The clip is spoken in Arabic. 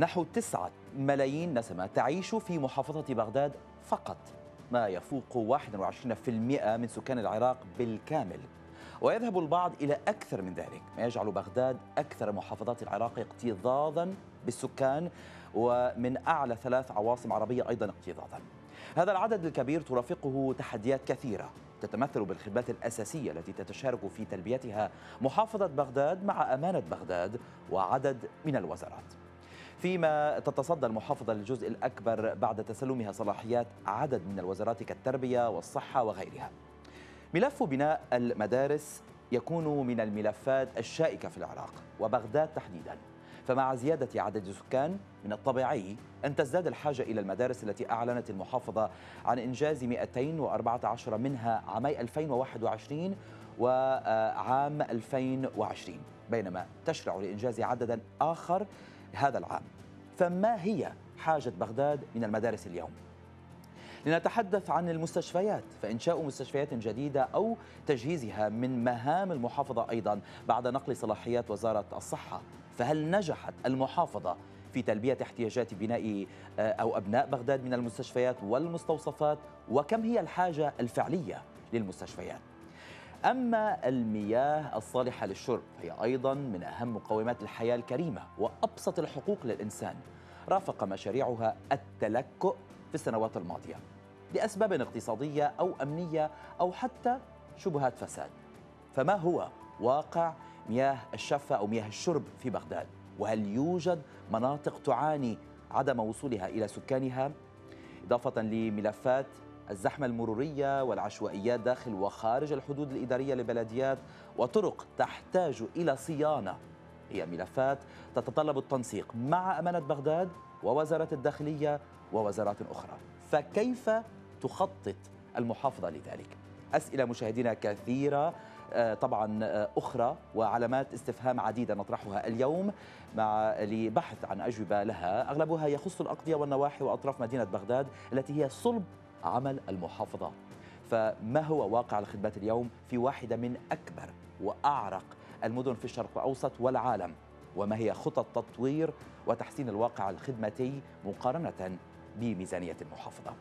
نحو تسعة ملايين نسمة تعيش في محافظة بغداد فقط ما يفوق 21% من سكان العراق بالكامل. ويذهب البعض إلى أكثر من ذلك ما يجعل بغداد أكثر محافظات العراق اكتظاظا بالسكان ومن أعلى ثلاث عواصم عربية أيضا اكتظاظا هذا العدد الكبير ترافقه تحديات كثيرة تتمثل بالخدمات الأساسية التي تتشارك في تلبيتها محافظة بغداد مع أمانة بغداد وعدد من الوزارات. فيما تتصدى المحافظة للجزء الأكبر بعد تسلمها صلاحيات عدد من الوزارات كالتربية والصحة وغيرها. ملف بناء المدارس يكون من الملفات الشائكة في العراق وبغداد تحديداً. فمع زيادة عدد السكان من الطبيعي أن تزداد الحاجة إلى المدارس التي أعلنت المحافظة عن إنجاز 214 منها عامي 2021 وعام 2020 بينما تشرع لإنجاز عددا آخر هذا العام. فما هي حاجة بغداد من المدارس اليوم؟ لنتحدث عن المستشفيات فإنشاء مستشفيات جديدة أو تجهيزها من مهام المحافظة أيضا بعد نقل صلاحيات وزارة الصحة. فهل نجحت المحافظة في تلبية احتياجات بناء أو أبناء بغداد من المستشفيات والمستوصفات؟ وكم هي الحاجة الفعلية للمستشفيات؟ أما المياه الصالحة للشرب هي أيضا من أهم مقومات الحياة الكريمة وأبسط الحقوق للإنسان. رافق مشاريعها التلكؤ في السنوات الماضية لأسباب اقتصادية أو أمنية أو حتى شبهات فساد. فما هو واقع مياه الشفة أو مياه الشرب في بغداد؟ وهل يوجد مناطق تعاني عدم وصولها إلى سكانها؟ إضافة لملفات الزحمة المرورية والعشوائيات داخل وخارج الحدود الإدارية للبلديات وطرق تحتاج إلى صيانة. هي ملفات تتطلب التنسيق مع أمانة بغداد ووزارة الداخلية ووزارات أخرى. فكيف تخطط المحافظة لذلك؟ أسئلة مشاهدينا كثيرة آه، طبعا آه، أخرى وعلامات استفهام عديدة نطرحها اليوم مع لبحث عن أجوبة لها. أغلبها يخص الأقضية والنواحي وأطراف مدينة بغداد التي هي صلب عمل المحافظة. فما هو واقع الخدمات اليوم في واحدة من أكبر وأعرق المدن في الشرق الأوسط والعالم؟ وما هي خطط تطوير وتحسين الواقع الخدماتي مقارنة بميزانية المحافظة؟